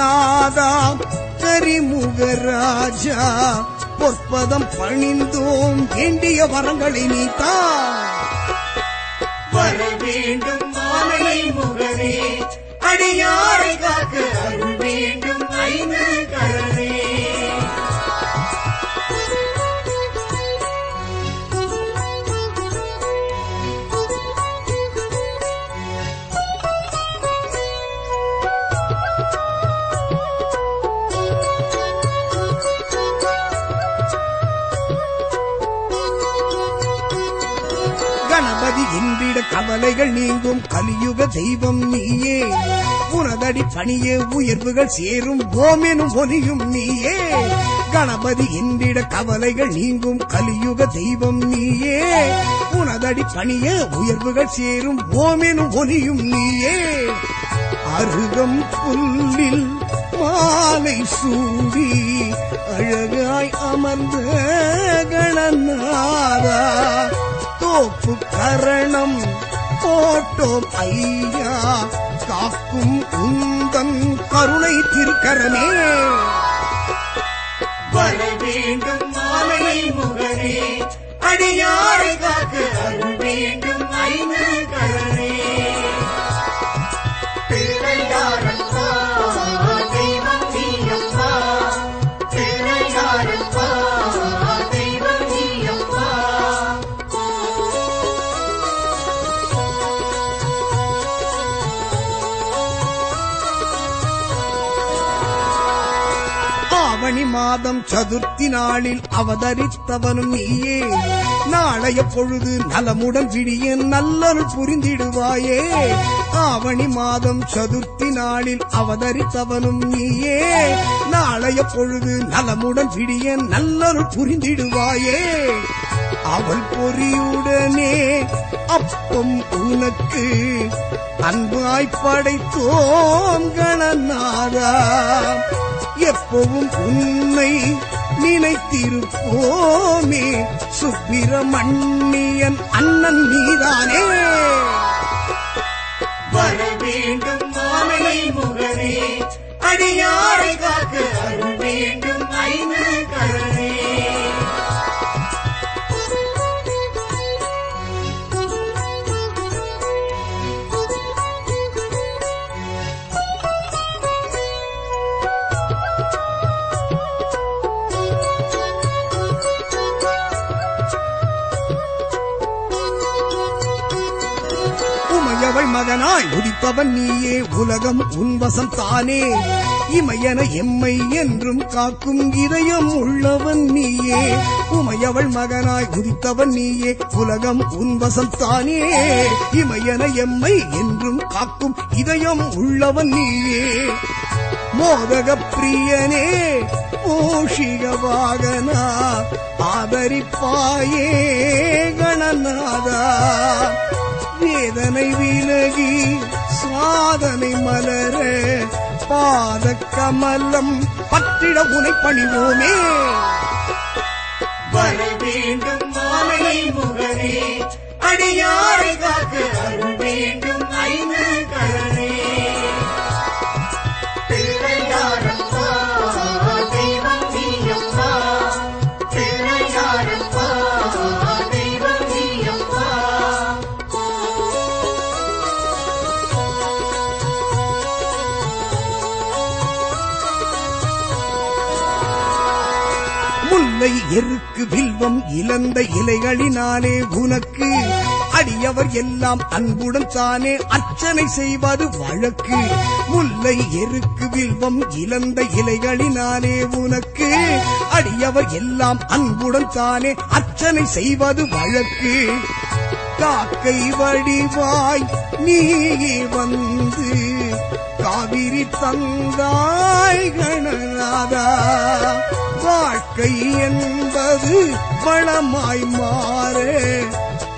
நாதா கரிமுகராஜா பொற்பதம் பணிந்தோம் வேண்டிய வரங்களை நீத்தா. வர வேண்டும் மாலை முகனே அடியாரை காக்க அருள் வேண்டும் ஐந்து கரனே கவலைகள் நீங்கும் கலியுக தெய்வம் நீயே. உனதடி பணியே உயர்வுகள் சேரும் ஓமெனும் ஒலியும் நீயே. கணபதி என்றிட கவலைகள் நீங்கும் கலியுக தெய்வம் நீயே. உனதடி பணியே உயர்வுகள் சேரும் ஓமெனும் ஒலியும் நீயே. அருகம் புல்லில் மாலை சூடி அழகாய் அமர்ந்த கணநாதா. தோப்பு கரணம் போட்டோம் ஐயா காக்கும் உந்தன் கருணை திருக்கரமே. வர வேண்டும் மாலை முகரே அடியாரை காக்க அருள் வேண்டும் ஐந்து கரனே மாதம் சதுர்த்தி நாளில் அவதரித்தவனும் நீயே. நாளைய பொழுது நலமுடன் விடிய நல்லருள் புரிந்திடுவாயே. ஆவணி மாதம் சதுர்த்தி நாளில் அவதரித்தவனும் நீயே. நாளைய பொழுது நலமுடன் விடிய நல்லருள் புரிந்திடுவாயே. அவள் பொறியுடனே அப்பம் உனக்கு அன்பாய் படைத்தோம் எப்பவும் உன்னை நினைத்திருப்போமே. சுப்பிரமணியன் அண்ணன் நீதானே. வர வேண்டும் மாமலை முகரே. அடியாரை காக்க அருள் வேண்டும் ஐந்து கரனே மகனாய் உதித்தவன் நீயே உலகம் உன்வசம் தானே இமையன எம்மை என்றும் காக்கும் இதயம் உள்ளவன் நீயே. உமையவள் மகனாய் உதித்தவன் நீயே உலகம் உன்வசம் தானே இமையன எம்மை என்றும் காக்கும் இதயம் உள்ளவன் நீயே. மோதக பிரியனே மூஷிக வாகனா ஆதரிப்பாயே கணநாதா. வேதனை விலகி சாதனை மலர பாத கமலம் பற்றிட உனை பணிவோமே. வர வேண்டும் மாலை முகரே அடியாரை காக்க வேண்டும். இல்லை எருக்கு வில்வம் இழந்த இலைகளினாலே உனக்கு. அடியவர் எல்லாம் அன்புடன் தானே அர்ச்சனை செய்வது வழக்கு. முல்லை எருக்கு வில்வம் இழந்த இலைகளினாலே உனக்கு. அடியவர் எல்லாம் அன்புடன் தானே அர்ச்சனை செய்வது வழக்கு. காக்கை வடிவாய் நீ வந்து காவிரி தந்தாய் கணநாதா வாழ்க்கை என்பது வளமாய் மாற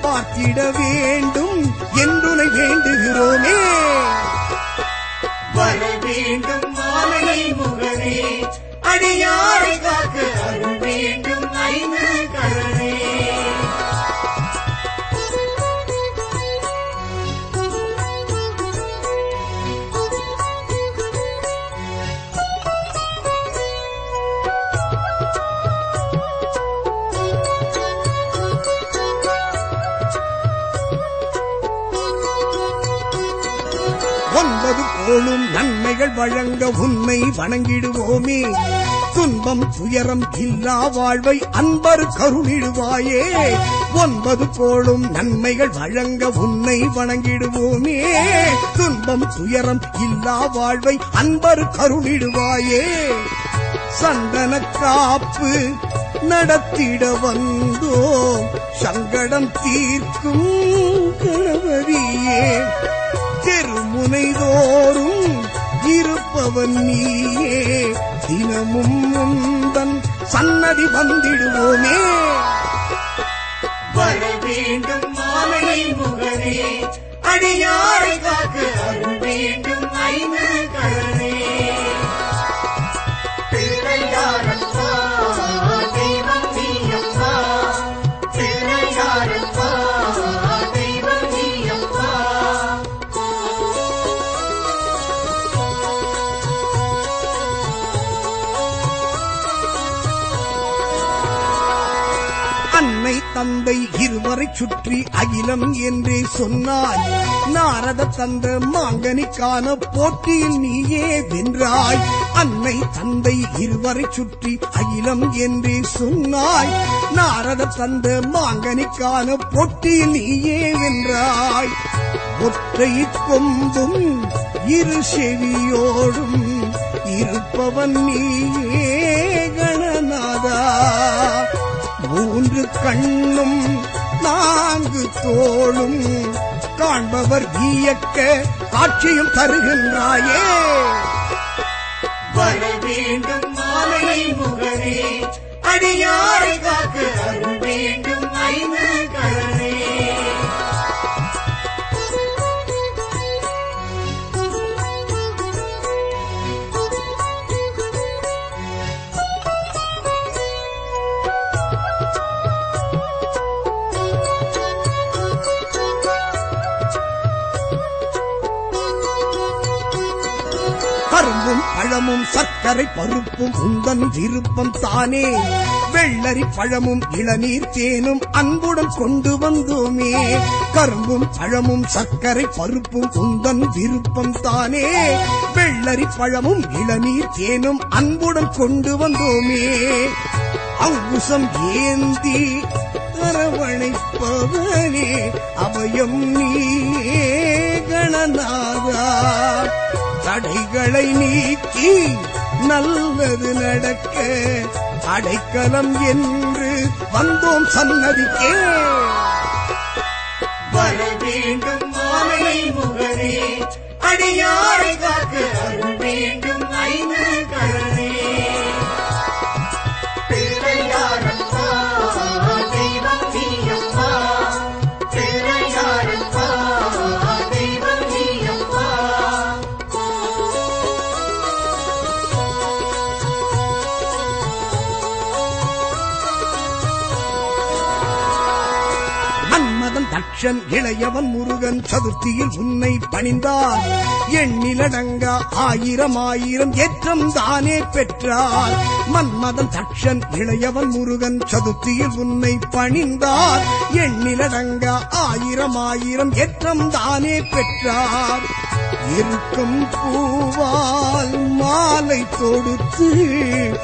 பார்த்திட வேண்டும் என்றுனை வேண்டுகிறோமே. வர வேண்டும் மாலை முகனே அடியாரை காக்க அருள் வேண்டும் ஐந்து ஒன்பது கோளும் நன்மைகள் வழங்க உண்மை வணங்கிடுவோமே. துன்பம் துயரம் இல்லா வாழ்வை அன்பர் கருணிடுவாயே. ஒன்பது கோளும் நன்மைகள் வழங்க உன்னை வணங்கிடுவோமே. துன்பம் துயரம் இல்லா வாழ்வை அன்பர் கருணிடுவாயே. சந்தன காப்பு நடத்திட வந்தோம். சங்கடம் தீர்க்கும் கணவரியே. தெரு தெருமுனைதோறும் இருப்பவன் நீயே. தினமும் உந்தன் சன்னதி வந்திடுவோமே. வர வேண்டும் மாலை முகரே. அடியாரை காக்க அருள் வேண்டும் ஐந்து கரணே தந்தை இருவரை சுற்றி அகிலம் என்றே சொன்னாய். நாரத தந்த மாங்கனிக்கான போட்டியில் நீயே வென்றாய். அன்னை தந்தை இருவரை சுற்றி அகிலம் என்றே சொன்னாய். நாரத தந்த மாங்கனிக்கான போட்டியில் நீயே வென்றாய். ஒற்றை கொம்பும் இரு செவியோடும் இருப்பவன் நீயே கணநாதா. மூன்று கண்ணும் நான்கு தோளும் காண்பவர் வியக்க காட்சியும் தருகின்றாயே. வர வேண்டும் மாலை முகரே அடியாரை காக்க வேண்டும். ஐந்து கரும்பும் சர்க்கரை பருப்பும் உந்தன் விருப்பம் தானே. வெள்ளரி பழமும் இளநீர் தேனும் அன்புடன் கொண்டு வந்தோமே. கரும்பும் பழமும் சர்க்கரை பருப்பும் உந்தன் விருப்பம் தானே. வெள்ளரி பழமும் இளநீர் தேனும் அன்புடன் கொண்டு வந்தோமே. அவ்வுசம் ஏந்தி அரவணைப்பவனே அவயம் நீ கணநாதா. தடைகளை நீக்கி நல்லது நடக்க அடைக்கலம் என்று வந்தோம் சன்னதிக்கே. வர வேண்டும் மாலை முகரே அடியாரை காக்க வேண்டும். மன்மதன் இளையவன் முருகன் சதுர்த்தியில் உன்னை பணிந்தார் எண்ணிலடங்க ஆயிரம் ஆயிரம் ஏற்றம் தானே பெற்றார். மன்மதன் தக்ஷன் இளையவன் முருகன் சதுர்த்தியில் உன்னை பணிந்தார். எண்ணிலடங்க ஆயிரம் ஆயிரம் ஏற்றம் தானே பெற்றார். இருக்கும் பூவால் மாலை தொடுத்து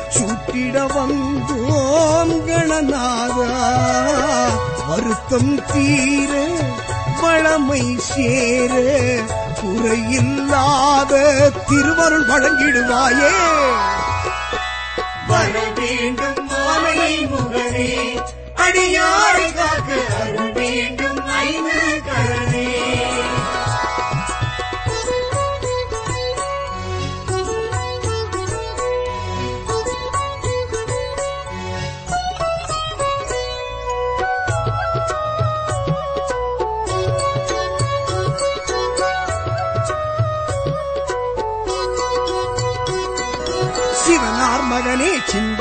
சுட்டிட வந்தோம் கணநாதா. வருத்தம் தீர வளமை சேர குறையில்லாத திருவருள் வழங்கிடுவாயே. வர வேண்டும் மாலை முகரே அடியா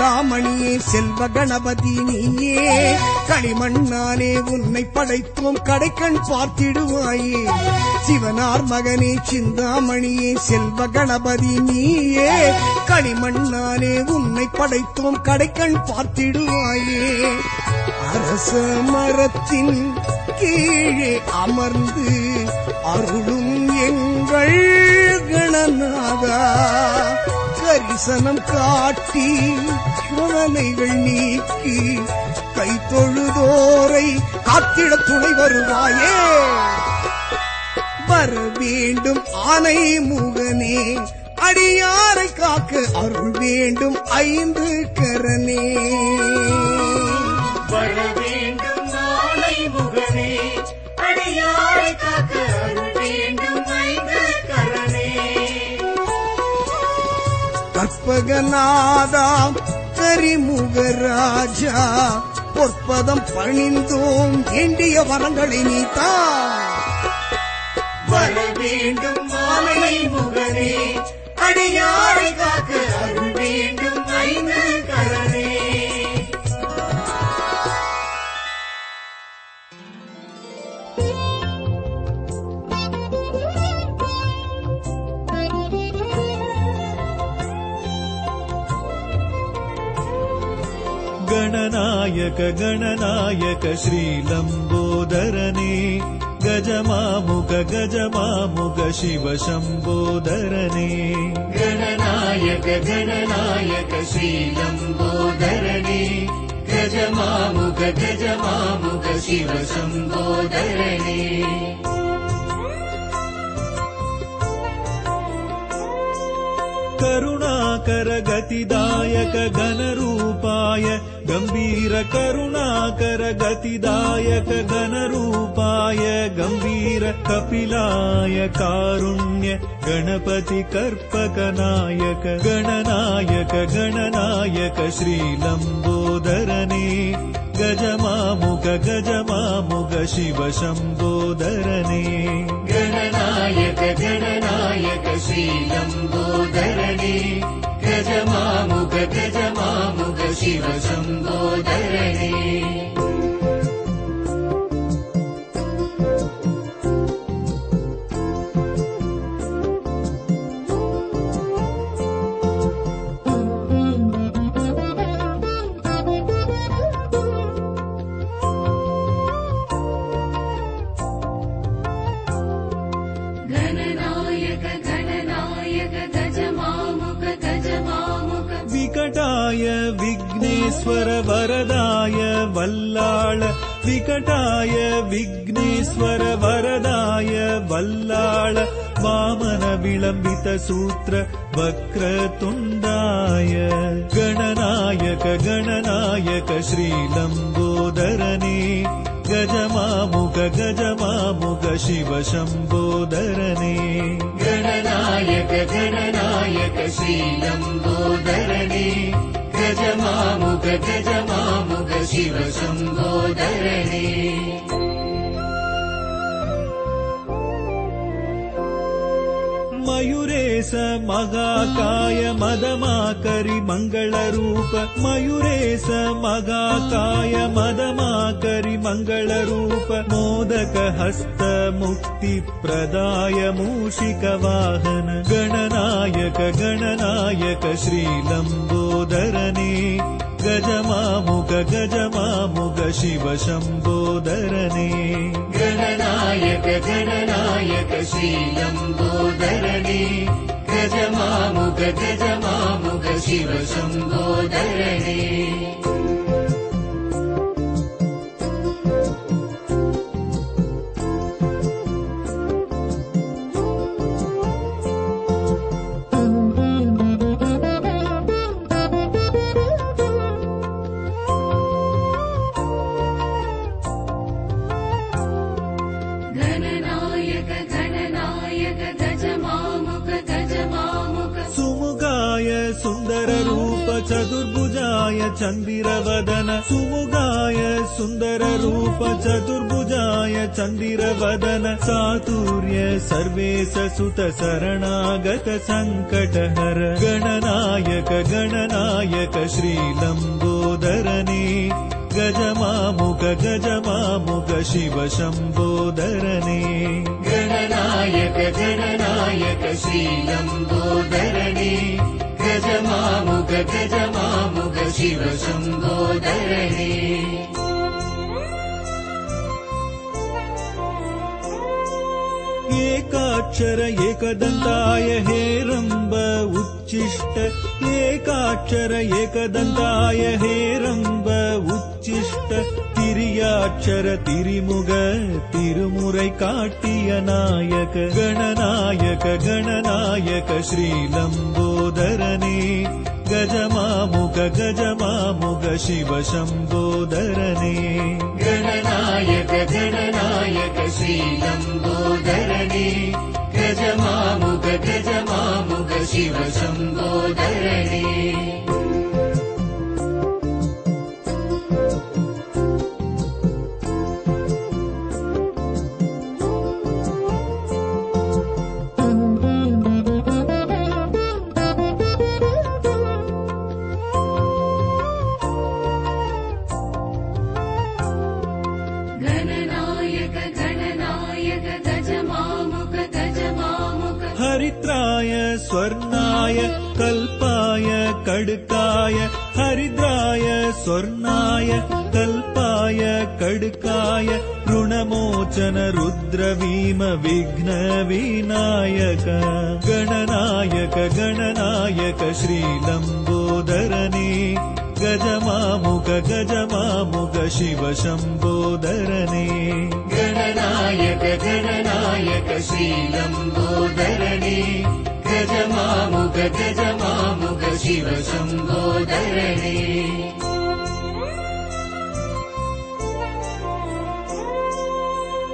சிந்தாமணியே செல்வ கணபதி நீயே. களிமண்ணாலே உன்னை படைத்தோம் கடைக்கண் பார்த்திடுவாயே. சிவனார் மகனே சிந்தாமணியே செல்வ கணபதி நீயே. களிமண்ணாலே உன்னை படைத்தோம் கடைக்கண் பார்த்திடுவாயே. அரச மரத்தின் கீழே அமர்ந்து அருளும் எங்கள் கணநாதா. கரிசனம் காட்டி கவலைகள் நீக்கி கை தொழுதோரை காத்திட துணை வருவாயே. வர வேண்டும் ஆனை முகனே அடியாரை காக்க அருள் வேண்டும் ஐந்து கரனே. வர வேண்டும் நாளை முகனே அடியாரை காக்க அருள் வேண்டும் ஐந்து கரணே கற்பகநாதா கரிமுகராஜா பொற்பதம் பணிந்தோம் வேண்டிய வரங்களை நீத்தா வர வேண்டும் மாலை முகனே அடியாரை காக்க அருள் வேண்டும் ஐந்து கரணே नायक गणनायक श्रीलम्बोदरने गजमामुख गजमामुख शिव शम्बोदरने गणनायक गणनायक श्रीलम्बोदरने गजमामुख गजमामुख शिव शम्बोदरने करुणाकर गतिदायक गणरूपाय गम्भीर करुणाकर गतिदायक घनरूपाय गम्भीर कपिलाय कारुण्य गणपति कर्पकनायक गणनायक गणनायक श्रीलम्बोदरने गजमामुग गजमामुग शिव शम्बोदरने गणनायक गणनायक श्रीलम्बोदरणे जमामुगजमामुख शिव सन्दोचरणे विघ्नेश्वर वरदाय वल्लाळ विकटाय विघ्नेश्वर वरदाय वल्लाळ वामन विलम्बित सूत्र वक्रतुण्डाय गणनायक गणनायक श्रीलम्बोदरने गजमामुग गजमामुग शिव शम्बोदरने गणनायक गणनायक गजमामुख गजमामुख शिव शम्भोदरणे मयूरेश महाकाय मदमाकरि मङ्गलरूप मयूरेश महाकाय मद मङ्गलरूप मोदक हस्त मुक्तिप्रदाय मूषिकवाहन गणनायक गणनायक श्रीलम्बोदरने गजमामुग गजमामुग शिव शम्बोदरने गणनायक गणनायक श्रीलम्बोदरणे गजमामुग गजमामुग शिव शम्बोदरणे चतुर्भुजाय चन्दिरवदन सुमुगाय सुन्दररूप चतुर्भुजाय चन्दिरवदन चातुर्य सर्वेश सुत शरणागत सङ्कटहर गणनायक गणनायक श्रीलम्बोदरने गजमामुख गजमामुख शिव शम्बोदरने गणनायक गणनायक श्रीलम्बोदरणे गज मामुग गज मामुग शिव सङ्गोज एकाक्षर एकदन्ताय हेरम्ब उच्चिष्ट एकाक्षर एकदन्ताय हेरम्ब उच्चिष्ट திரியாட்சர திரிமுக திருமுறை காட்டிய நாயக கணநாயக கணநாயக ஸ்ரீலம்போதரனே கஜமாமுக கஜமாமுக சிவ சம்போதரனே गणनायक गणनायक श्रीलम्बोदरणे गजमामुग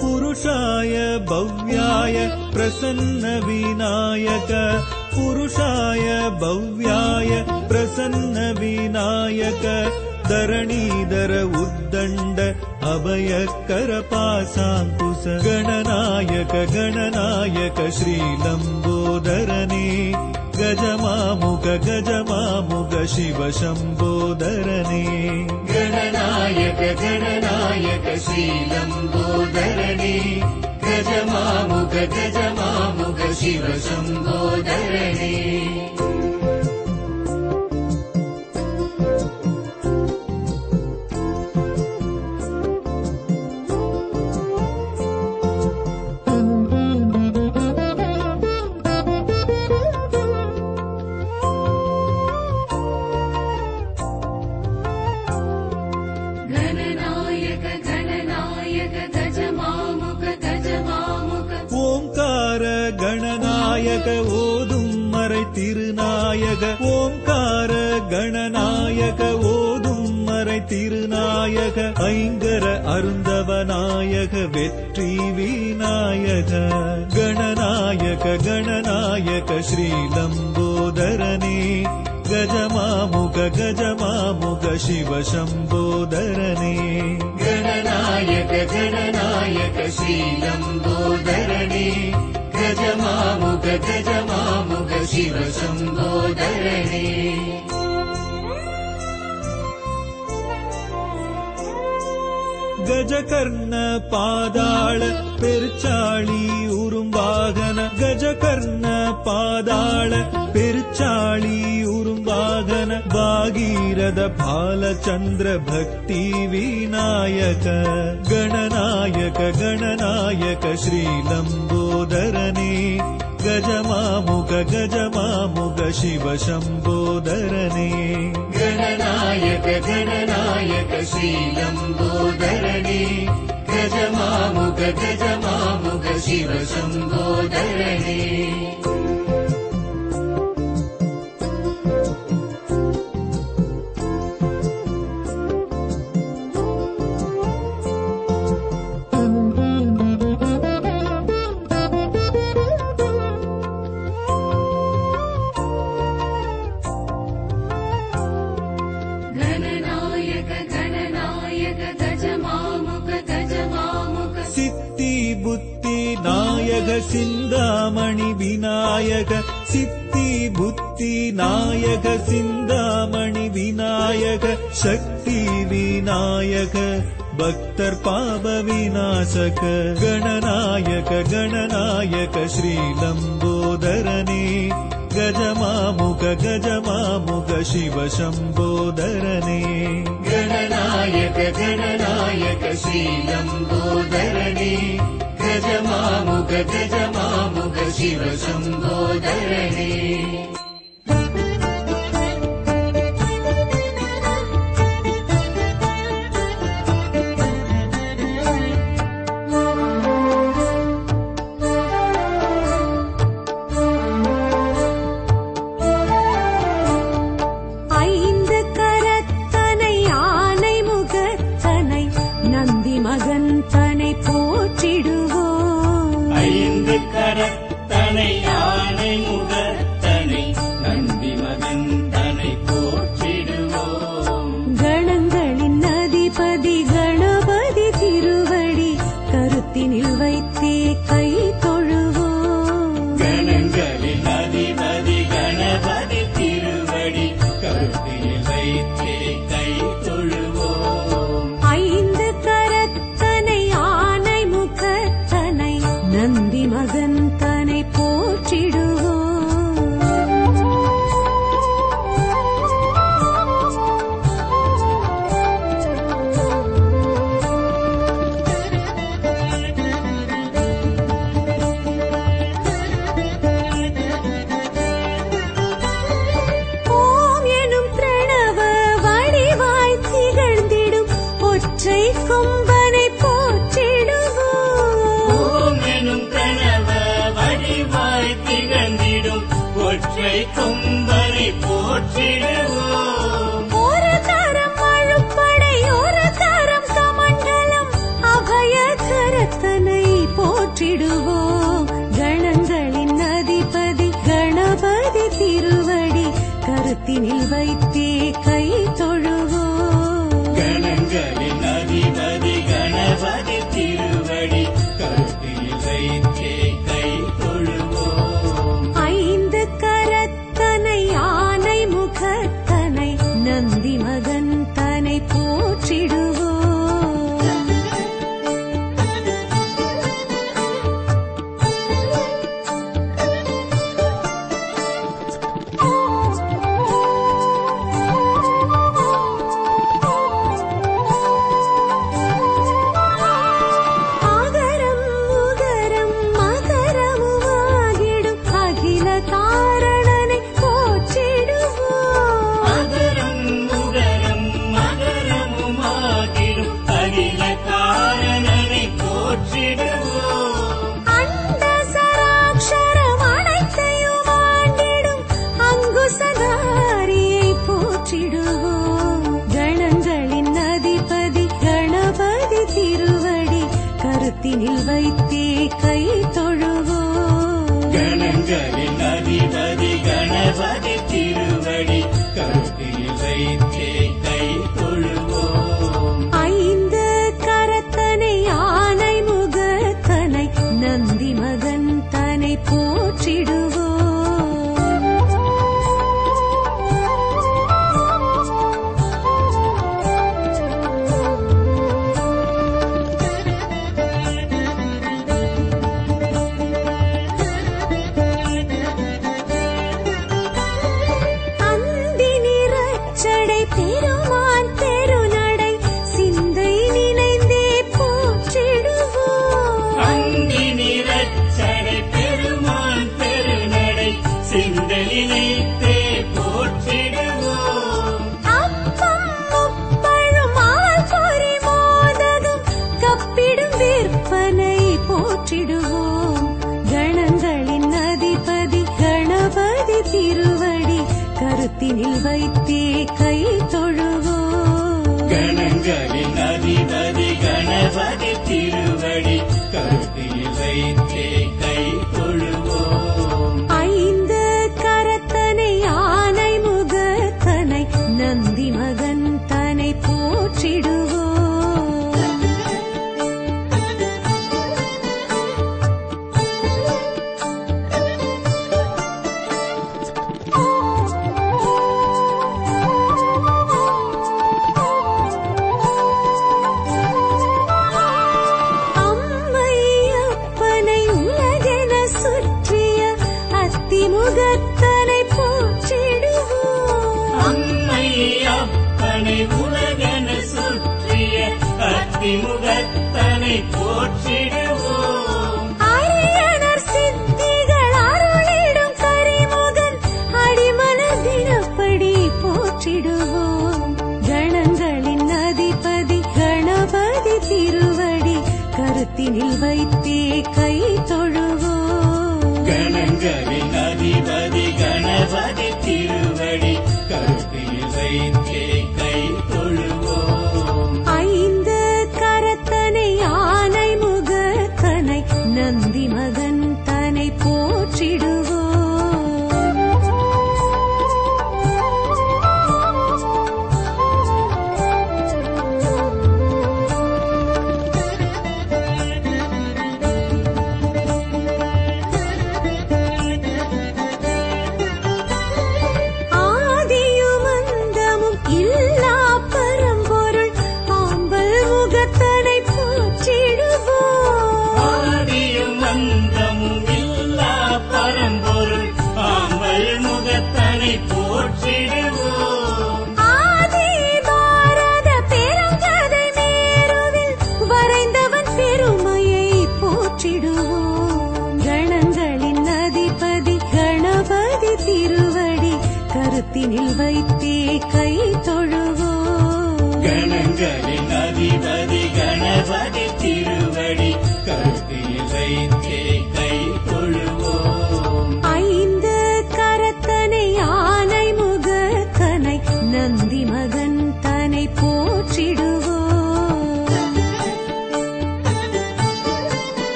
पुरुषाय भव्याय प्रसन्नविनायक पुरुषाय भव्याय प्रसन्नविनायक धरणीधर उद्दण्ड अभयकरपाशाङ्कुश गणनायक गणनायक श्रीलम्बोदरनि। गजमामुख गजमामुख शिव शम्बोदरने गणनायक गणनायक श्रीलम्बोदरणे गजमामुग गजमामुग शिव शम्बोदरणे கணநாயக ஓதும் மறை திருநாயக ஓம்கார கணநாயக ஓதும் மறை திருநாயக ஐங்கர அருந்தவநாயக வெற்றி விநாயக கணநாயக கணநாயக ஸ்ரீலம்போதரனே கஜமாமுக கஜமாமுக சிவ சம்போதரனே गणनायक गणनायक श्रीलम्बोदरणे च मामक तामक शिव सम्बोधरे கஜகர்ண பாதாள பெருச்சாளி உரும்பாகன கஜகர்ண பாதாள பெருச்சாளி உரும்பாகன பாகீரத பாலச்சந்திர பக்தி விநாயக கணநாயக கணநாயக ஸ்ரீலம்போதரனே गज मामुक गज मामुक शिव शम्भोदरणे गणनायक गणनायक शीलम्बोधरणे गज मामुक गज मामुक शिव शम्भोदरणे சிந்தாமணி விநாயக சித்தி புத்தி நாயக சிந்தாமணி விநாயக சக்தி விநாயக विनायक भक्त पाव विनाशक गणनायक गणनायक श्रीलम्बोदरणे गज मामुक गज मामुक शिव शम्बोदरणे गणनायक गणनायक श्रीलम्बोधरणे गज मामुग गज मामुग शिव सम्भोचरी திருவடி கருத்தினில் வைத்தே கை கண்ணினில் வைத்தே கை தொழுவோ கணங்களின் அதிபதி கணபதி திருவடி கருத்தில் வைத்து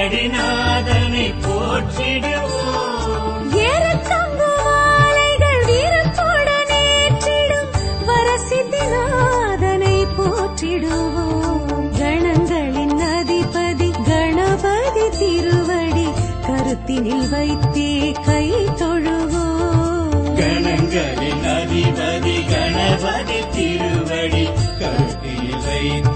நடிநாதனை போற்றிடுவோம். ஏறத்தங்கு மாலைகள் வீரத்தோடன் ஏற்றிடும் வரசித்திநாதனை போற்றிடுவோம். கணங்களின் அதிபதி கணபதி திருவடி கருத்தினில் வைத்தே கை தொழுவோம். கணங்களின் அதிபதி கணபதி திருவடி கருத்தில் வைத்து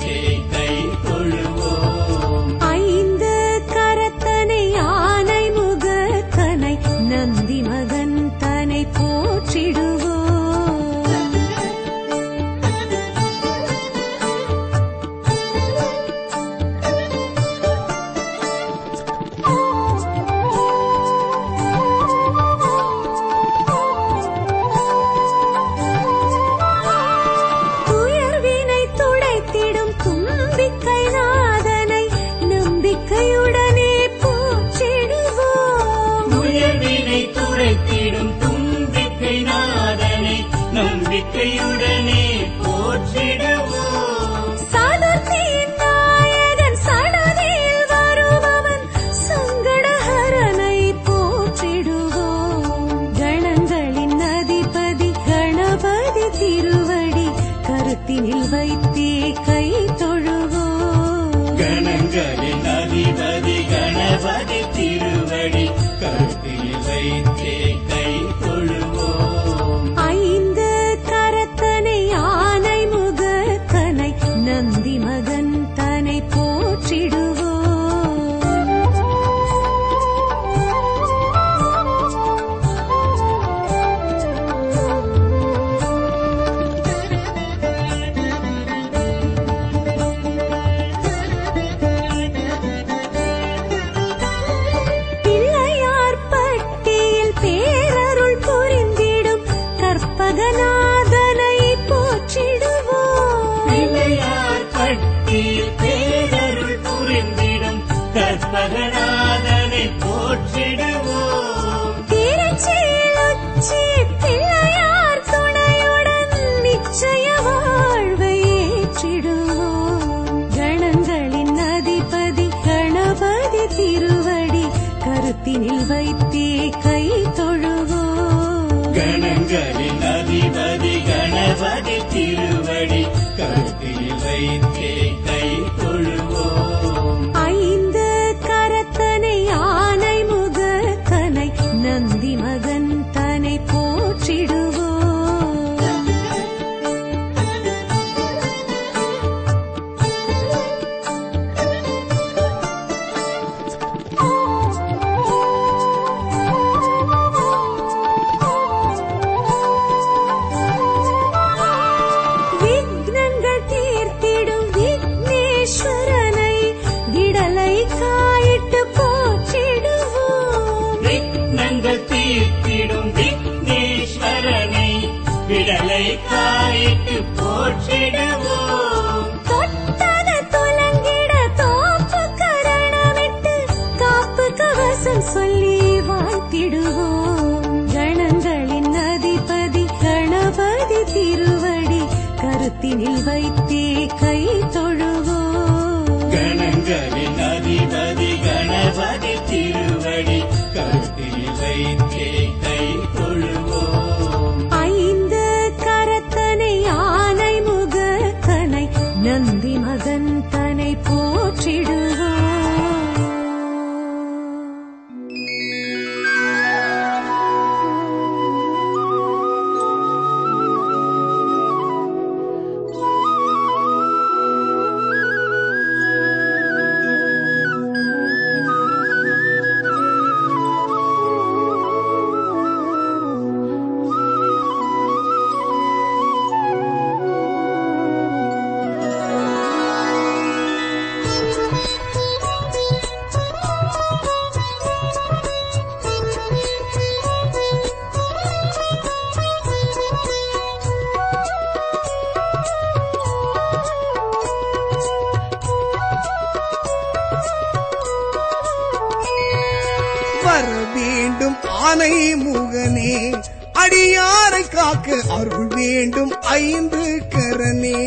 ஐந்து கரனே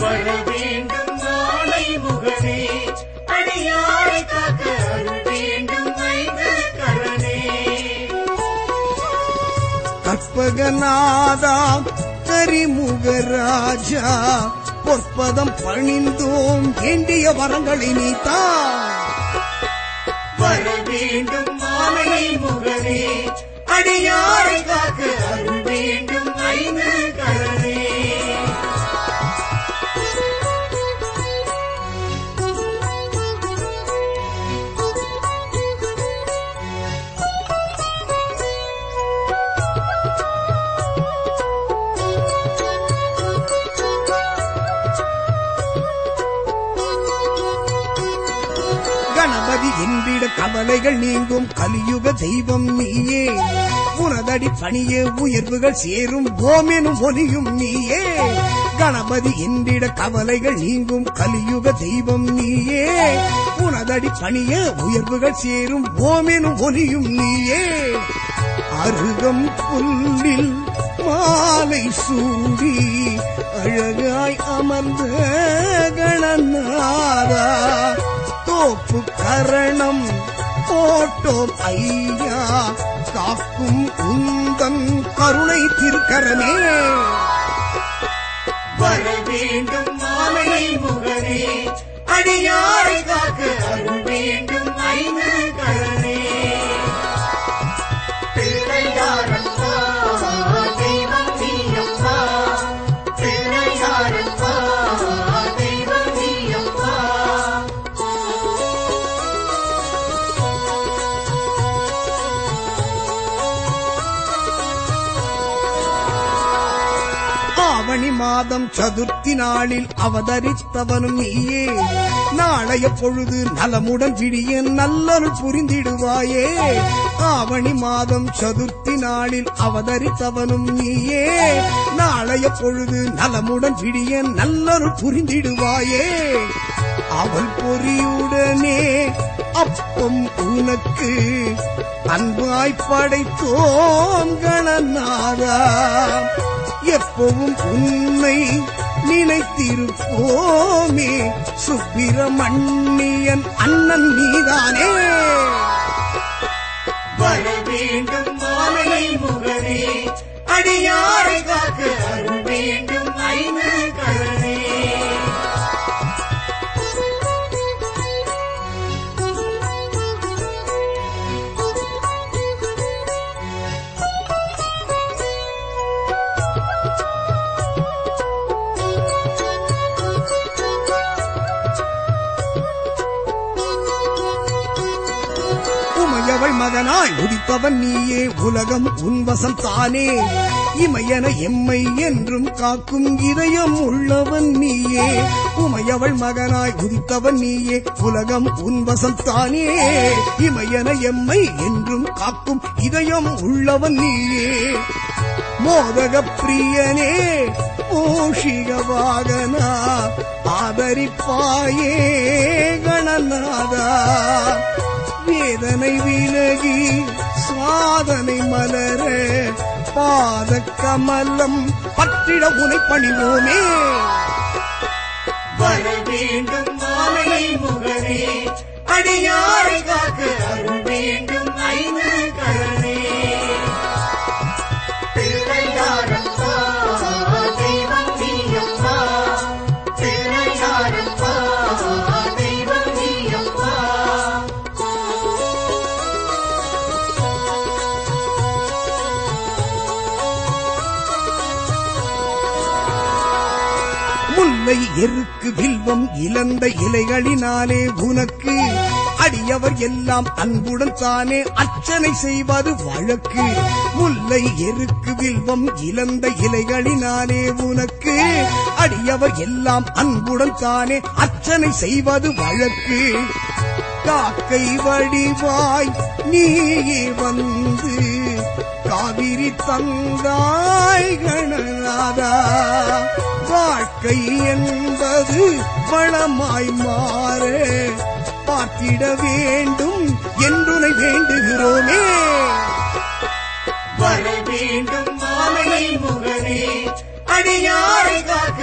வர வேண்டும் நாளை முகனே அடியாரை காக்க வேண்டும் ஐந்து கரணே கற்பகநாதா கரிமுகராஜா பொற்பதம் பணிந்தோம் வேண்டிய வரங்களை நீத்தா. வர வேண்டும் மாலை முகனே அடியாரை காக்க கவலைகள் நீங்கும் கலியுக தெய்வம் நீயே. உனதடி பணியே உயர்வுகள் சேரும் ஓமெனும் ஒலியும் நீயே. கணபதி என்றிட கவலைகள் நீங்கும் கலியுக தெய்வம் நீயே. உனதடி பணிய உயர்வுகள் சேரும் ஓமெனும் ஒலியும் நீயே. அருகம் புல்லில் மாலை சூடி அழகாய் அமர்ந்த கணநாதா. தோப்பு கரணம் போட்டோம் ஐயா. காக்கும் உந்தம் கருணை திருக்கரமே. வர வேண்டும் மாலை முகரே அடியாரை காக்க அருள் வேண்டும் ஐந்து மாதம் சதுர்த்தி நாளில் அவதரித்தவனும் நீயே. நாளைய பொழுது நலமுடன் விடிய நல்லருள் புரிந்திடுவாயே. ஆவணி மாதம் சதுர்த்தி நாளில் அவதரித்தவனும் நீயே. நாளைய பொழுது நலமுடன் விடிய நல்லருள் புரிந்திடுவாயே. அவள் பொறியுடனே அப்பம் உனக்கு அன்பாய் படைத்தோம் கணநாதா. எப்பவும் உன்னை நினைத்திருப்போமே. சுப்பிரமணியன் அண்ணன் நீதானே. வர வேண்டும் மாலை முகரே. அடியாரை காக்க அருள் வேண்டும் ஐந்து மகனாய் உதித்தவன் நீயே உலகம் உன்வசம் தானே இமையன எம்மை என்றும் காக்கும் இதயம் உள்ளவன் நீயே. உமையவள் மகனாய் உதித்தவன் நீயே உலகம் உன்வசம் தானே இமையன எம்மை என்றும் காக்கும் இதயம் உள்ளவன் நீயே. மோதக பிரியனே மூஷிக வாகனா ஆதரிப்பாயே கணநாதா. வேதனை விலகி சாதனை மலர பாத கமலம் பற்றிட உனை பணிவோமே. வர வேண்டும் மாலை முகரே அடியாரை காக்க அருள் வேண்டும். முல்லை எருக்கு வில்வம் இழந்த இலைகளினாலே உனக்கு. அடியவர் எல்லாம் அன்புடன் தானே அர்ச்சனை செய்வது வழக்கு. முல்லை எருக்கு வில்வம் இழந்த இலைகளினாலே உனக்கு. அடியவர் எல்லாம் அன்புடன் தானே அர்ச்சனை செய்வது வழக்கு. காக்கை வடிவாய் நீ வந்து காவிரி தந்தாய் கணநாதா வாழ்க்கை என்பது வளமாய் மாற பார்த்திட வேண்டும் என்றுனை வேண்டுகிறோமே. வர வேண்டும் மாலை முகனே அடியாரை காக்க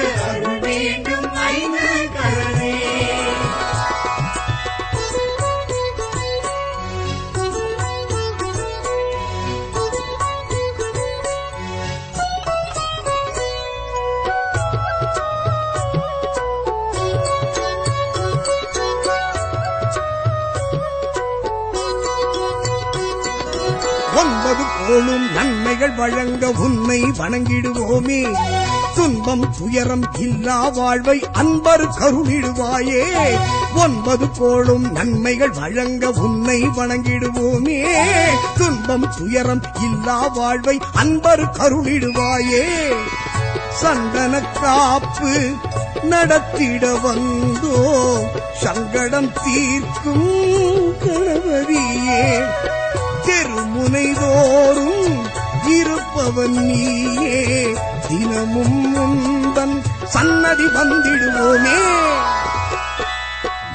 வேண்டும் ஐந்து கரண ஒன்பது நன்மைகள் வழங்க உன்னை வணங்கிடுவோமே. துன்பம் துயரம் இல்லா வாழ்வை அன்பர் கருணிடுவாயே ஒன்பது கோளும் நன்மைகள் வழங்க உன்னை வணங்கிடுவோமே. துன்பம் துயரம் இல்லா வாழ்வை அன்பர் கருணிடுவாயே சந்தன காப்பு நடத்திட வந்தோ சங்கடம் தீர்க்கும் கணவரியே தெருமுனைதோறும் இருப்பவன் நீயே. தினமும் முந்தன் சன்னதி வந்திடுவோமே.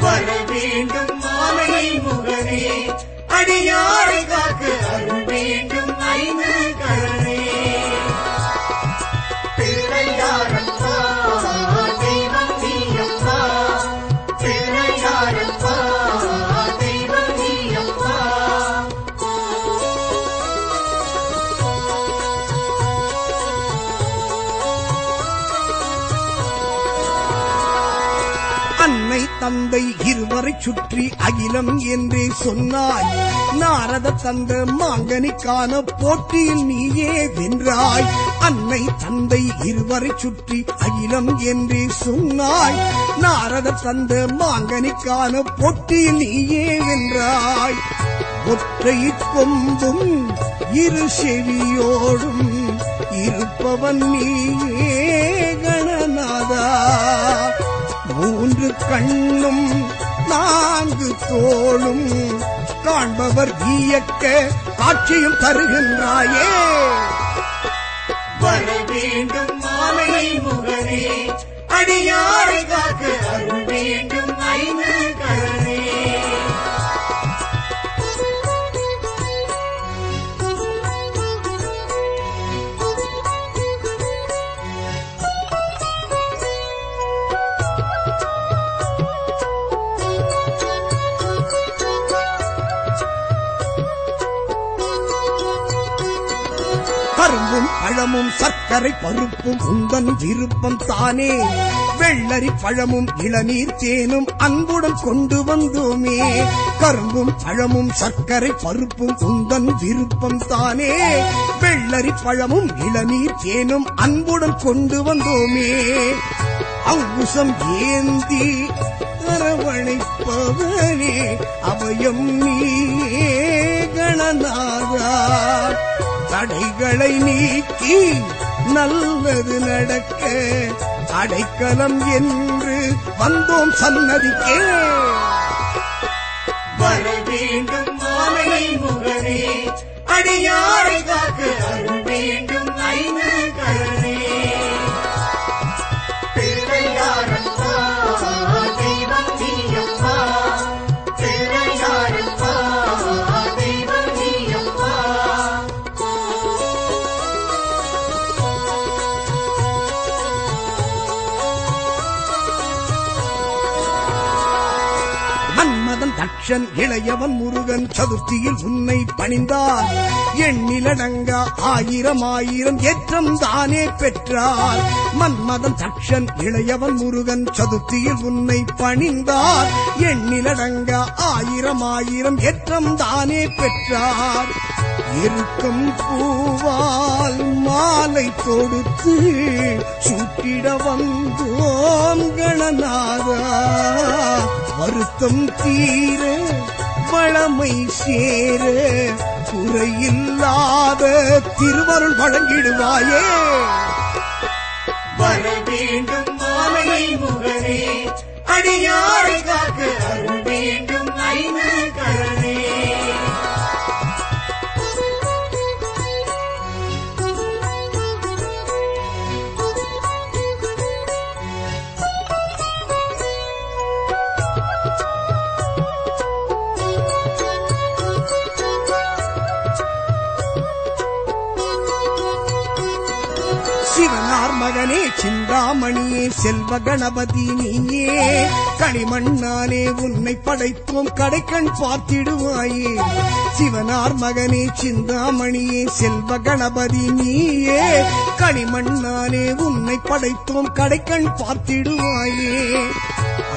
வர வேண்டும் மாலை முகனே அடியாரை காக்க அருள் வேண்டும் ஐந்து தந்தை இருவரை சுற்றி அகிலம் என்றே சொன்னாய். நாரத தந்த மாங்கனிக்கான போட்டியில் நீயே வென்றாய். அன்னை தந்தை இருவரை சுற்றி அகிலம் என்றே சொன்னாய். நாரத தந்த மாங்கனிக்கான போட்டியில் நீயே வென்றாய். ஒற்றை கொம்பும் இரு செவியோடும் இருப்பவன் நீயே கணநாதா. மூன்று கண்ணும் நான்கு தோளும் காண்பவர் வியக்க காட்சியும் தருகின்றாயே. வர வேண்டும் மாலை முகரே அடியாரை காக்க அருள் வேண்டும் ஐந்து கழனே பழமும் சர்க்கரை பருப்பும் உந்தன் விருப்பம் தானே. வெள்ளரி பழமும் இளநீர் தேனும் அன்புடன் கொண்டு வந்தோமே. கரும்பும் பழமும் சர்க்கரை பருப்பும் உந்தன் விருப்பம் தானே. வெள்ளரி பழமும் இளநீர் தேனும் அன்புடன் கொண்டு வந்தோமே. அங்குசம் ஏந்தி அரவணைப்பவனே அவயம் நீ கணநாதா. தடைகளை நீக்கி நல்லது நடக்க அடைக்கலம் என்று வந்தோம் சன்னதிக்கே. வர வேண்டும் மாலை முகனே அடியாரை காக்க அருள் வேண்டும். மன்மதன் இளையவன் முருகன் சதுர்த்தியில் உன்னை பணிந்தார் எண்ணிலடங்க ஆயிரம் ஆயிரம் ஏற்றம் தானே பெற்றார். மன்மதன் தக்ஷன் இளையவன் முருகன் சதுர்த்தியில் உன்னை பணிந்தார். எண்ணிலடங்க ஆயிரம் ஆயிரம் ஏற்றம் தானே பெற்றார். இருக்கும் பூவால் மாலை தொடுத்து சூட்டிட வந்தோம் கணநாதா. வருத்தம் தீர வளமை சேர குறையில்லாத திருவருள் வழங்கிடுவாயே. வர வேண்டும் மாலை முகனே அடியாரை காக்க அருள் வேண்டும் ஐந்து சிந்தாமணியே செல்வ கணபதி நீயே. களிமண்ணாலே உன்னை படைத்தோம் கடைக்கண் பார்த்திடுவாயே. சிவனார் மகனே சிந்தாமணியே செல்வ கணபதி நீயே. களிமண்ணாலே உன்னை படைத்தோம் கடைக்கண் பார்த்திடுவாயே.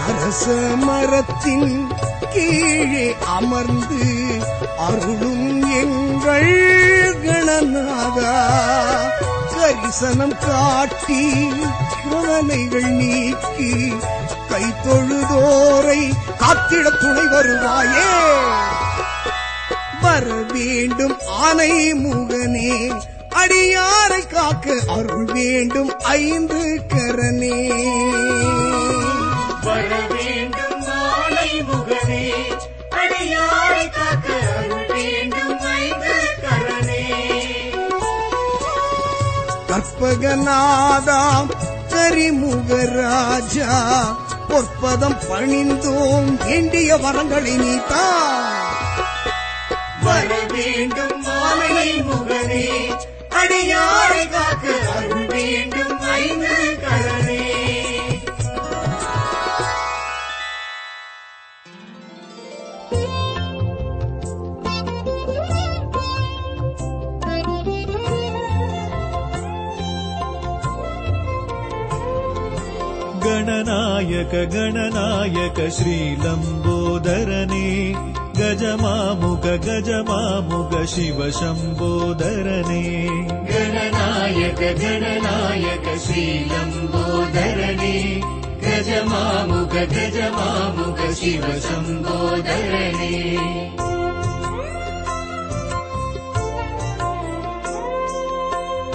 அரச மரத்தின் கீழே அமர்ந்து அருளும் எங்கள் கணநாதா. தரிசனம் காட்டி கவலைகள் நீக்கி கை தொழுதோரை காத்திட துணை வருவாயே. வர வேண்டும் ஆனை முகனே அடியாரை காக்க அருள் வேண்டும் ஐந்து கரனே. வர வேண்டும் கற்பகநாதாம் கரிமுகராஜா பொற்பதம் பணிந்தோம் வேண்டிய வரங்களை நீத்தா வர வேண்டும் மாலை முகனே அடியாரை காக்க வேண்டும் ஐந்து கரண नायक गणनायक श्रीलम्बोदरने गजमामुख गजमामुख शिव शम्बोदरने गणनायक गणनायक श्रीलम्बोदरने गजमामुख गजमामुख शिव शम्बोदरने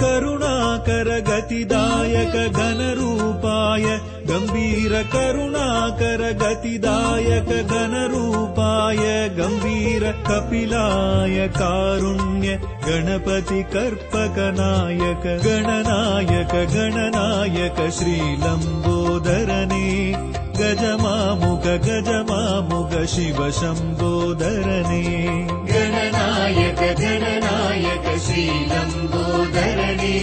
करुणाकर गतिदायक गणरूपाय गम्भीर करुणाकर गतिदायक घनरूपाय गम्भीर कपिलाय कारुण्य गणपति कर्पकनायक गणनायक गणनायक श्रीलम्बोदरने गजमामुग गजमामुग शिव शम्बोदरने गणनायक गणनायक श्रीलम्बोदरणे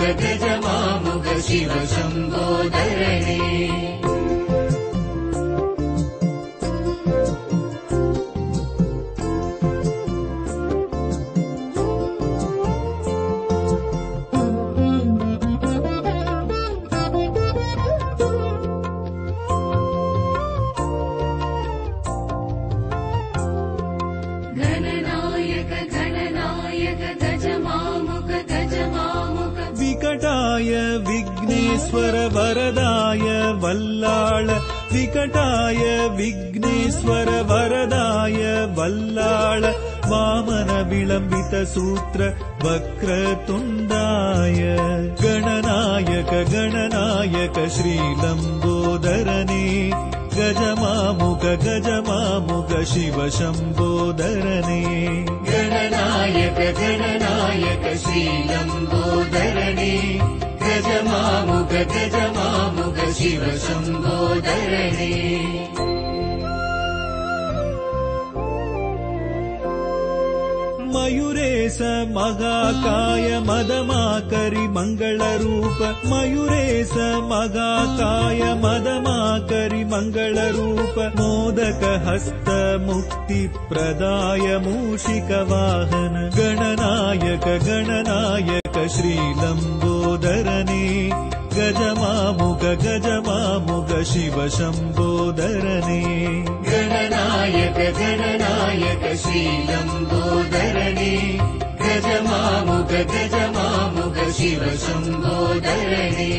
गज गतजमा मुगशिव सम्बोधरी विघ्नेश्वर वरदाय वल्लाळ विकटाय विघ्नेश्वर वरदाय वल्लाळ वामन विलम्बित सूत्र वक्रतुण्डाय। गणनायक गणनायक श्रीलम्बोदरने गजमामुग गजमामुग शिव शम्बोदरने गणनायक गणनायक श्रीलम्बोदरणे गजमामुग गजमामुग शिव शम्बोदरणे मयूरेश मगाकाय मदमाकरि मङ्गलरूप मयूरेश मगाकाय मदमाकरि मङ्गलरूप मोदक हस्त मुक्तिप्रदाय मूषिकवाहन गणनायक गणनायक श्रीलम्बोदरने गजमामुग गजमामुग शिव शम्बोदरने गणनायक गणनायक श्रीलम्बोदरणे गजमामुग गजमामुग शिव शम्बोदरणे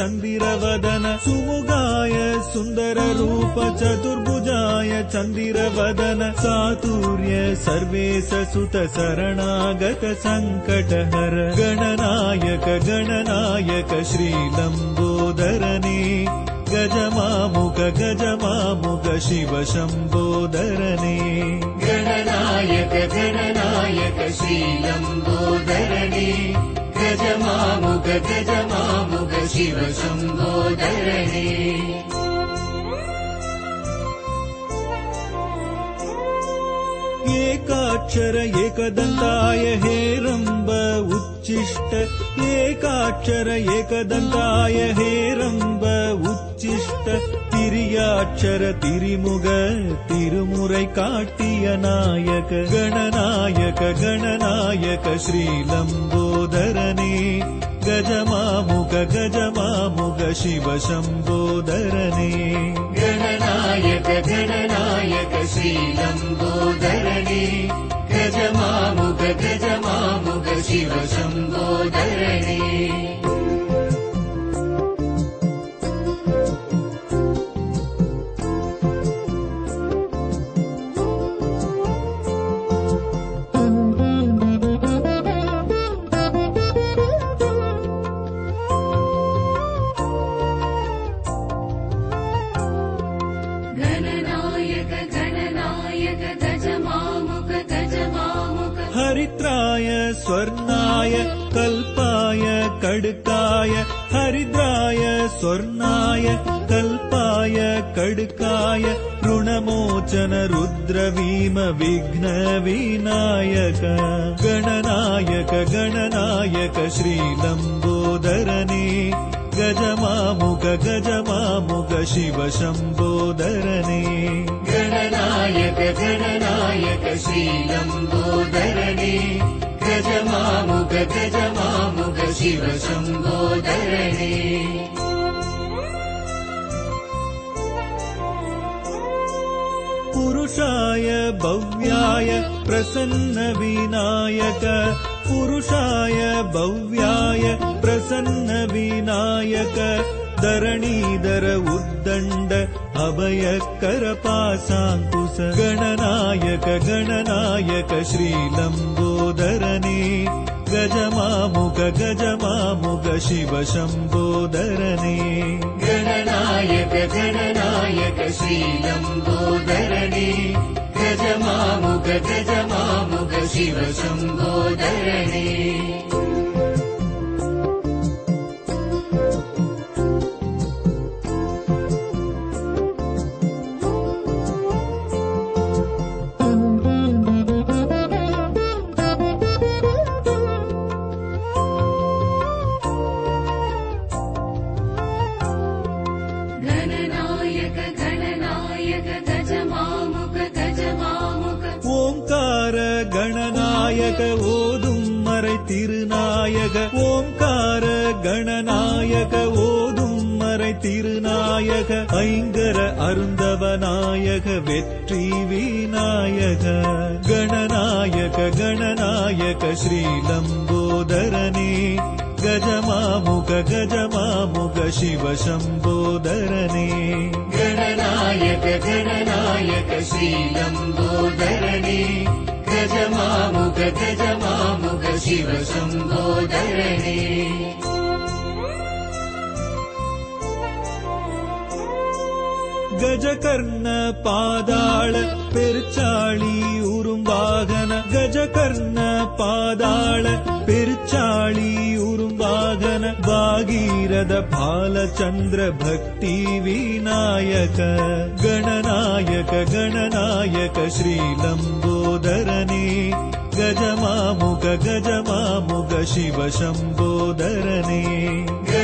चन्दिरवदन सुमुगाय सुन्दररूप चतुर्भुजाय चन्दिरवदन चातुर्य सर्वेश सुत शरणागत सङ्कटहर गणनायक गणनायक श्रीलम्बोदरने गजमामुग गजमामुग शिव शम्बोदरने गणनायक गणनायक श्रीलम्बोदरणे एकाक्षर एकदन्ताय हेरम्ब उच्छिष्ट एकाक्षर एकदन्ताय हेरम्ब उ िष्ट திரியாட்சர திரிமுக திருமுறை காட்டிய நாயக கணநாயக கணநாயக ஸ்ரீலம்போதரனே. मामुग गज मामुग शिव शम्बोधरणे गणनायक गणनायक श्रीलम्बो धरणे गज शिव शम्बोधरी शम्बोदरणे गणनायक गणनायक श्रीलम्बोधरणे गजमामुग गजमामुग शिव मामुग पुरुषाय भव्याय प्रसन्नविनायक पुरुषाय भव्याय प्रसन्नविनायक धरणीधर उद् वयक् गणनायक गणनायक श्रीलम्बोदरने गज मामुक शिव शम्भोदरणे गणनायक गणनायक श्रीलम्बोदरने गज मामुग शिव शम्भोदरणे शम्बोदरणे ஓதும் மறை திருநாயக ஓம்கார கணநாயக ஓதும் மறை திருநாயக ஐங்கர அருந்தவநாயக வெற்றி விநாயக கணநாயக கணநாயக ஸ்ரீலம்போதரனே கஜமாமுக கஜமாமுக சிவ சம்போதரனே गणनायक गणनायक श्रीलम्बोदरणे गज मामुग गज मामुग मामृग शिवसम्बोदरे கஜகர்ண பாதாள பெருச்சாளி உரும்பாகன கஜகர்ண பாதாள பெருச்சாளி உரும்பாகன பாகீரத பாலச்சந்திர பக்தி விநாயக கணநாயக கணநாயக ஸ்ரீலம்போதரனே கஜமாமுக கஜமாமுக சிவ சம்போதரனே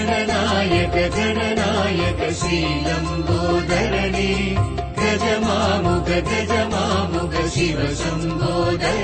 गणनायक जननायक शीलम्बोधरणे गज मामग शिव मामुग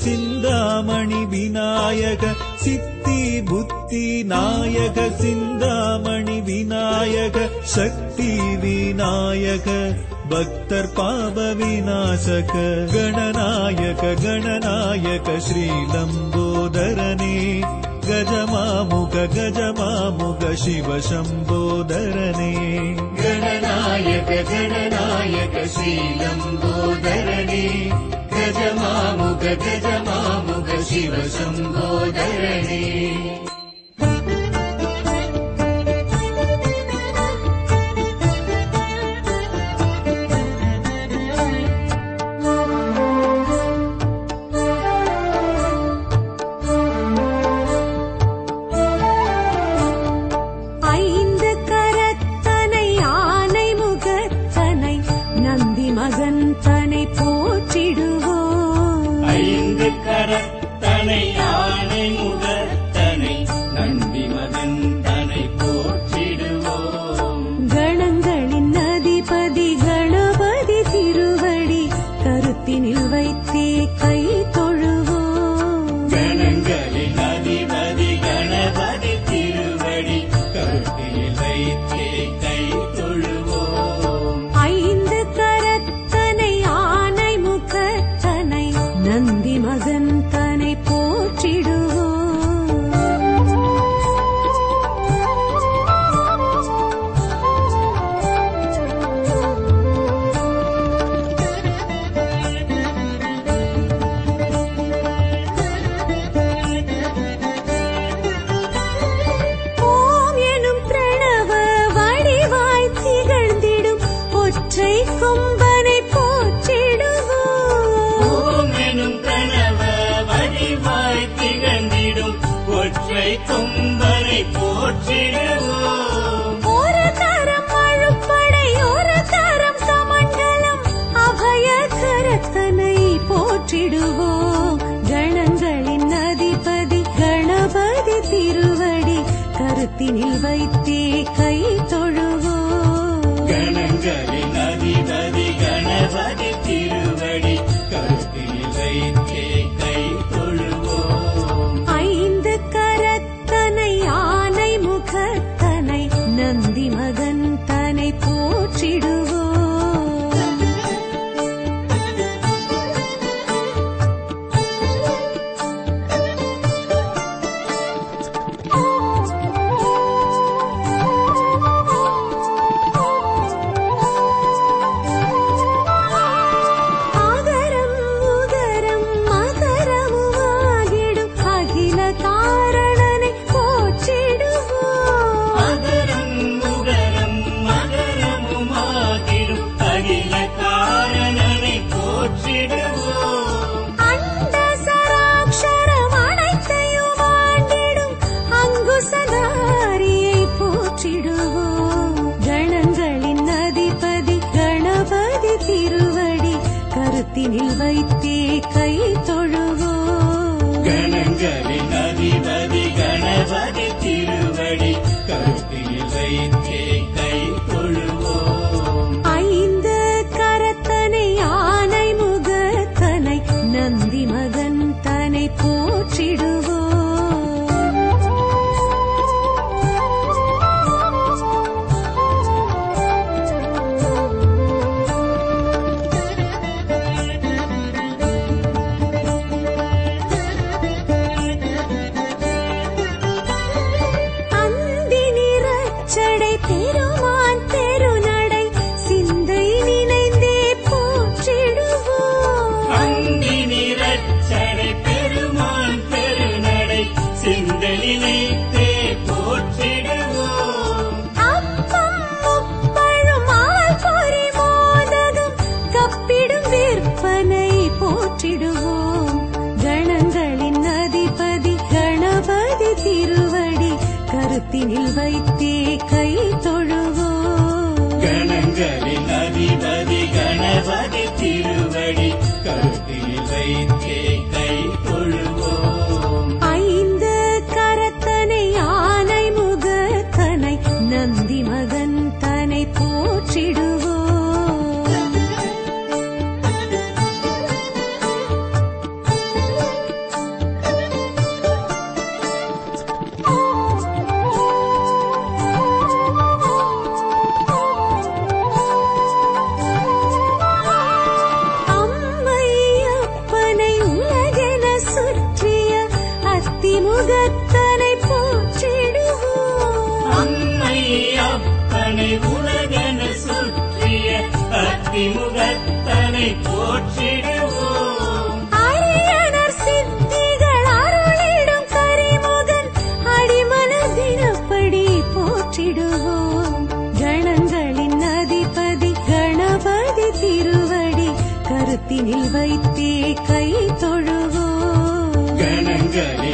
சிந்தாமணி விநாயக சித்தி புத்தி நாயக சிந்தாமணி விநாயக சக்தி விநாயக பக்தர் பாப விநாசக கணநாயக கணநாயக ஸ்ரீலம்போதரனே கஜமாமுக கஜமாமுக சிவ சம்போதரனே गणनायक गणनायक श्रीलम्बोदरणे गज माम गज मामुक शिवसम्बोधय வானில் வைத்தே Okay.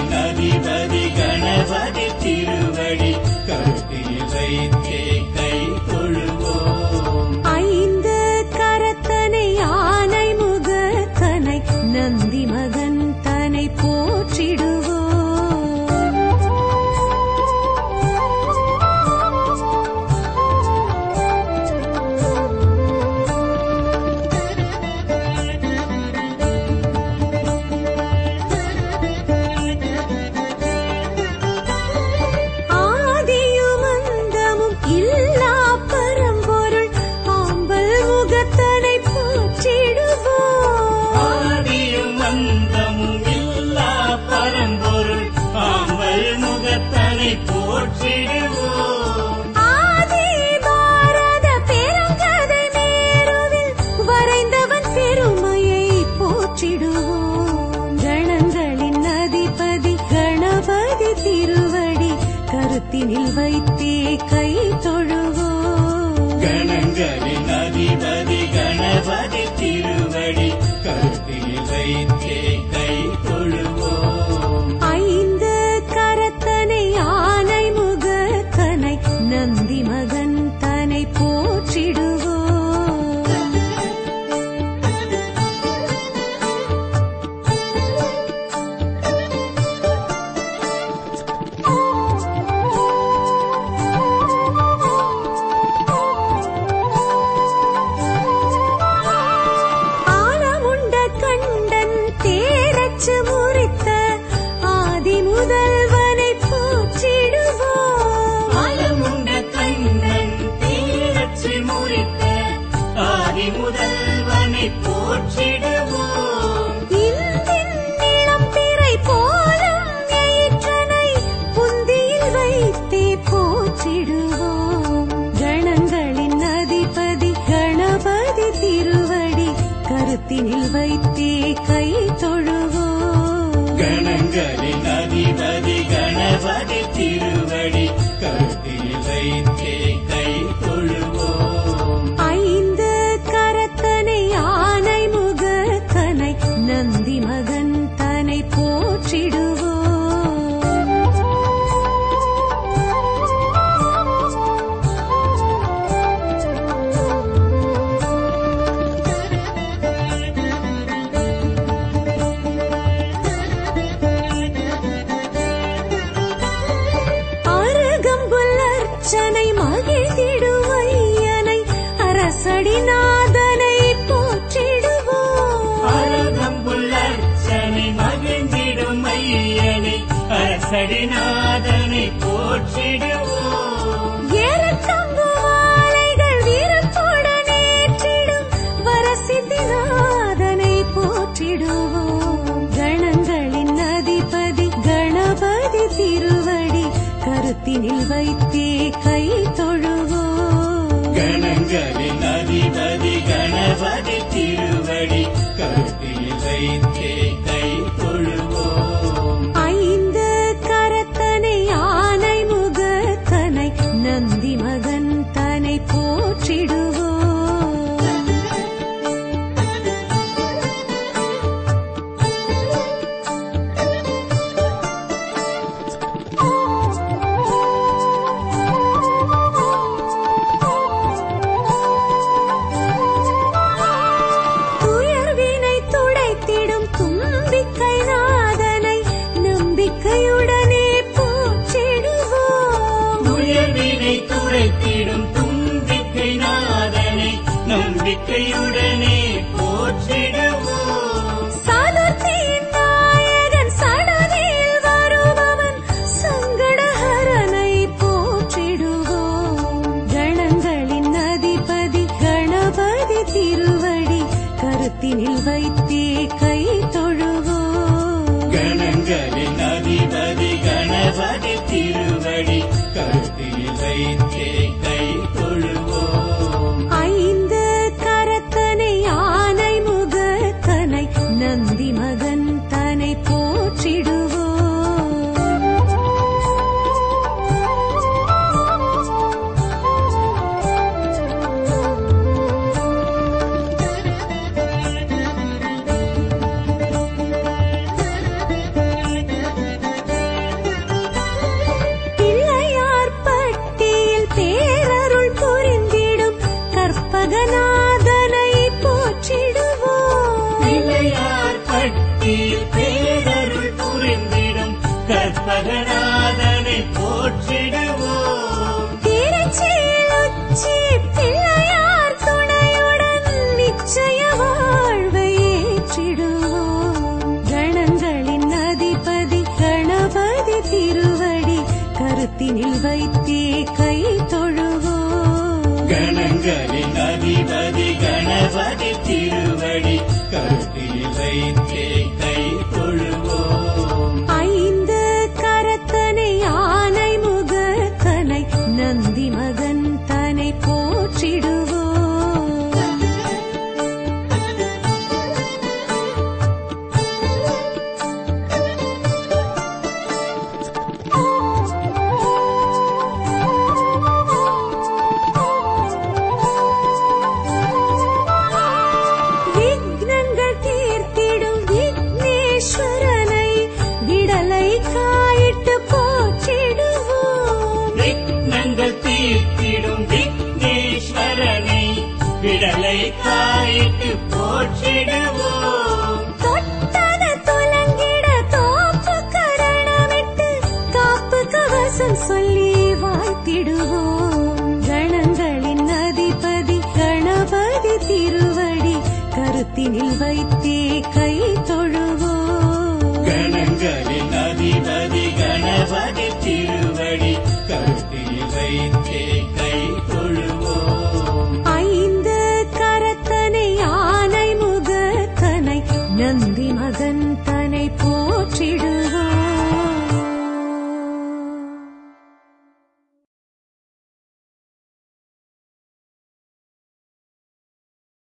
அடிநாதனை போற்றிடுவோம். ஏறத்தங்கு மாலைகள் வீரத்துடன் ஏற்றிடும் வரசித்திநாதனை போற்றிடுவோம். கணங்களின் அதிபதி கணபதி திருவடி கருத்தினில் வைத்தே கை தொழுவோம். கணங்களின் அதிபதி கணபதி திருவடி கருத்தினில் வைத்தே